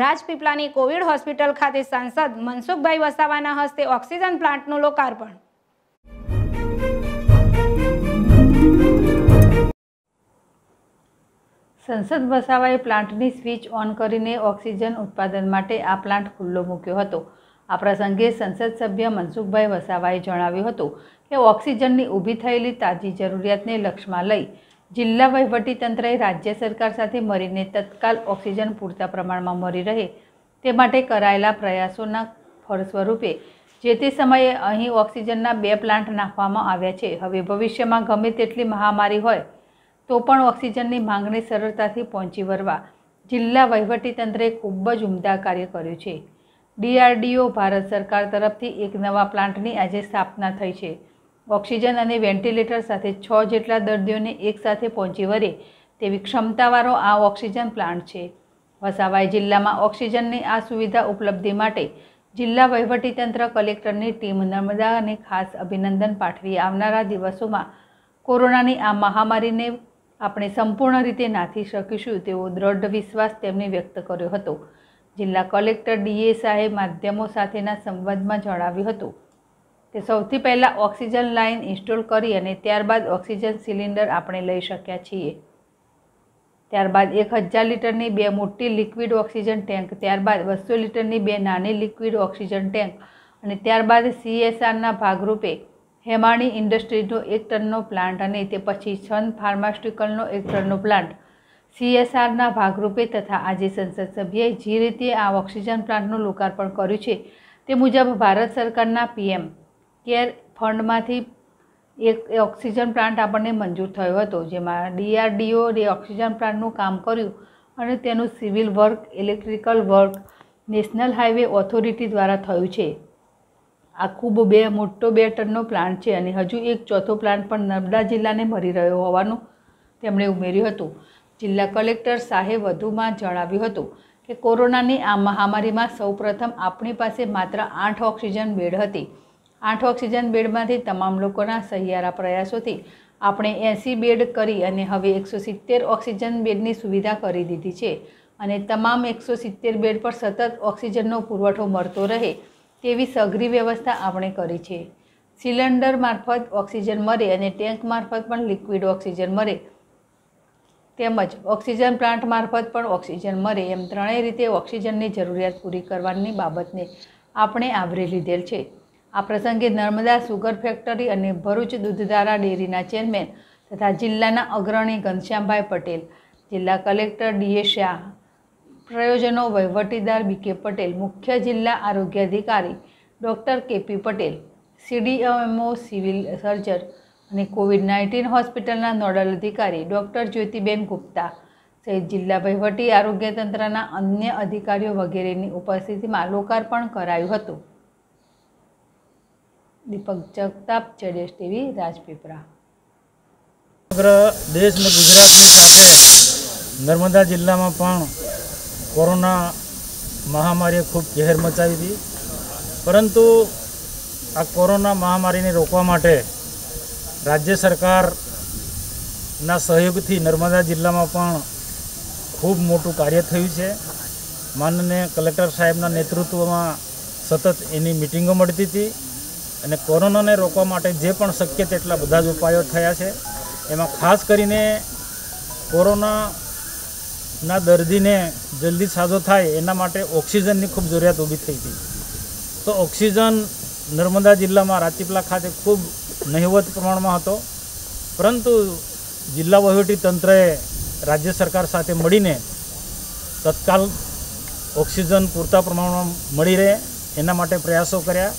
રાજપીપળાની Covid hospital ખાતે સાંસદ મનસુખભાઈ વસાવાના હસ્તે ઓક્સિજન પ્લાન્ટનું લોકાર્પણ. સંસદ વસાવાએ પ્લાન્ટની સ્વિચ ઓન કરીને ઓક્સિજન ઉત્પાદન માટે આ પ્લાન્ટ ખુલ્લો મૂક્યો હતો. આ પ્રસંગે સંસદ સભ્ય મનસુખભાઈ વસાવાએ જણાવ્યું હતું કે ઓક્સિજનની ઊભી થયેલી તાજી જરૂરિયાતને લક્ષમાં લઈ જિલ્લા વહીવટીતંત્રએ રાજ્ય સરકાર સાથે મળીને તત્કાલ ઓક્સિજન પૂરતા પ્રમાણમાં મળી રહે તે માટે કરાયેલા પ્રયાસોના ફળ સ્વરૂપે જે તે સમયે અહીં ઓક્સિજનના બે પ્લાન્ટ નાખવામાં આવ્યા છે. હવે ભવિષ્યમાં ગમે તેટલી મહામારી હોય તો પણ ઓક્સિજનની માંગણી સરળતાથી પહોંચી વળવા જિલ્લા વહીવટીતંત્રે ખૂબ જ ઉમદા કાર્ય કર્યું છે. ડીઆરડીઓ ભારત સરકાર તરફથી એક નવા પ્લાન્ટની આજે સ્થાપના થઈ છે. ઓક્સિજન અને વેન્ટિલેટર સાથે છ જેટલા દર્દીઓને એકસાથે પહોંચી વળે તેવી ક્ષમતાવાળો આ ઓક્સિજન પ્લાન્ટ છે. વસાવાઈ જિલ્લામાં ઓક્સિજનની આ સુવિધા ઉપલબ્ધિ માટે જિલ્લા વહીવટીતંત્ર કલેક્ટરની ટીમ નર્મદાને ખાસ અભિનંદન પાઠવી આવનારા દિવસોમાં કોરોનાની આ મહામારીને આપણે સંપૂર્ણ રીતે નાથી શકીશું તેવો દ્રઢ વિશ્વાસ તેમણે વ્યક્ત કર્યો હતો. જિલ્લા કલેક્ટર ડીએ સાહેબ માધ્યમો સાથેના સંવાદમાં જણાવ્યું હતું કે સૌથી પહેલાં ઓક્સિજન લાઇન ઇન્સ્ટોલ કરી અને ત્યારબાદ ઓક્સિજન સિલિન્ડર આપણે લઈ શક્યા છીએ. ત્યારબાદ એક હજાર લીટરની બે મોટી લિક્વિડ ઓક્સિજન ટેન્ક, ત્યારબાદ બસો લીટરની બે નાની લિક્વિડ ઓક્સિજન ટેન્ક અને ત્યારબાદ સીએસઆરના ભાગરૂપે હેમાણી ઇન્ડસ્ટ્રીઝનો એક ટનનો પ્લાન્ટ અને તે પછી છન ફાર્માસ્યુટિકલનો એક ટનનો પ્લાન્ટ. સીએસઆરના ભાગરૂપે તથા આજે સંસદ સભ્યએ જે રીતે આ ઓક્સિજન પ્લાન્ટનું લોકાર્પણ કર્યું છે તે મુજબ ભારત સરકારના પીએમ કેર ફંડમાંથી એક ઓક્સિજન પ્લાન્ટ આપણને મંજૂર થયો હતો, જેમાં ડીઆરડીઓ એ ઓક્સિજન પ્લાન્ટનું કામ કર્યું અને તેનું civil work, electrical work, national highway authority દ્વારા થયું છે. આ ખૂબ બે, મોટો બે ટનનો પ્લાન્ટ છે અને હજુ એક ચોથો પ્લાન્ટ પણ નર્મદા જિલ્લાને મળી રહ્યો હોવાનું તેમણે ઉમેર્યું હતું. જિલ્લા કલેક્ટર શાહે વધુમાં જણાવ્યું હતું કે કોરોનાની આ મહામારીમાં સૌપ્રથમ આપણી પાસે માત્ર આઠ ઓક્સિજન બેડ હતી. આઠ ઓક્સિજન બેડમાંથી તમામ લોકોના સહિયારા પ્રયાસોથી આપણે એંસી બેડ કરી અને હવે એકસો સિત્તેર ઓક્સિજન બેડની સુવિધા કરી દીધી છે. અને તમામ એકસો સિત્તેર બેડ પર સતત ઓક્સિજનનો પુરવઠો મળતો રહે તેવી સઘરી વ્યવસ્થા આપણે કરી છે. સિલિન્ડર મારફત ઓક્સિજન મળે અને ટેન્ક મારફત પણ લિક્વિડ ઓક્સિજન મળે. તેમજ ઓક્સિજન પ્લાન્ટ મારફત પણ ઓક્સિજન મળે એમ ત્રણેય રીતે ઓક્સિજનની જરૂરિયાત પૂરી કરવાની બાબતને આપણે આવરી લીધેલ છે. આ પ્રસંગે નર્મદા સુગર ફેક્ટરી અને ભરૂચ દૂધધારા ડેરીના ચેરમેન તથા જિલ્લાના અગ્રણી ઘનશ્યામભાઈ પટેલ, જિલ્લા કલેક્ટર ડીએ શાહ, પ્રયોજનો વહીવટીદાર બીકે પટેલ, મુખ્ય જિલ્લા આરોગ્ય અધિકારી doctor KP Patel CDMO civil surgeon અને કોવિડ નાઇન્ટીન હોસ્પિટલના નોડલ અધિકારી ડૉક્ટર જ્યોતિબેન ગુપ્તા સહિત જિલ્લા વહીવટી આરોગ્ય તંત્રના અન્ય અધિકારીઓ વગેરેની ઉપસ્થિતિમાં લોકાર્પણ કરાયું હતું. દીપક જગતાપ જડેશ ટીવી રાજપીપળા. સમગ્ર દેશ અને ગુજરાતની સાથે નર્મદા જિલ્લામાં પણ કોરોના મહામારીએ ખૂબ ઝેર મચાવી હતી. પરંતુ આ કોરોના મહામારીને રોકવા માટે રાજ્ય સરકારના સહયોગથી નર્મદા જિલ્લામાં પણ ખૂબ મોટું કાર્ય થયું છે. માનનીય કલેક્ટર સાહેબના નેતૃત્વમાં સતત એની મિટિંગો મળતી હતી. અને કોરોનાને રોકવા માટે જે પણ શક્ય તેટલા બધા જ ઉપાયો થયા છે. એમાં ખાસ કરીને કોરોનાના દર્દીને જલ્દી સાજો થાય એના માટે ઓક્સિજનની ખૂબ જરૂરિયાત ઊભી થઈ હતી. તો ઓક્સિજન નર્મદા જિલ્લામાં રાજપીપલા ખાતે ખૂબ નહિવત પ્રમાણમાં હતો. પરંતુ જિલ્લા વહીવટી તંત્રએ રાજ્ય સરકાર સાથે મળીને તત્કાલ ઓક્સિજન પૂરતા પ્રમાણમાં મળી રહે એના માટે પ્રયાસો કર્યા.